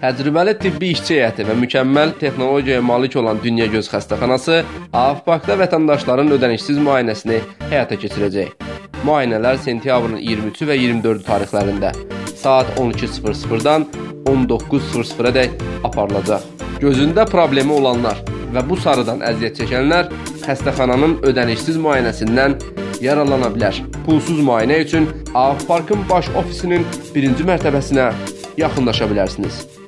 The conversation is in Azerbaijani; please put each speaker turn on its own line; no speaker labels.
Təcrübəli tibbi işçi heyəti və mükəmməl texnologiyaya malik olan Dünya Göz Xəstəxanası AFPAK-da vətəndaşların ödənişsiz müayinəsini həyata keçirəcək. Müayinələr sentyabrın 23-ü və 24-ü tarixlərində saat 12:00-dan 19:00-dək aparılacaq. Gözündə problemi olanlar və bu sarıdan əziyyət çəkənlər xəstəxananın ödənişsiz müayinəsindən yararlana bilər. Pulsuz müayinə üçün AF Parkın baş ofisinin birinci mərtəbəsinə yaxınlaşa bilərsiniz.